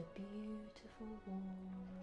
the beautiful warmth.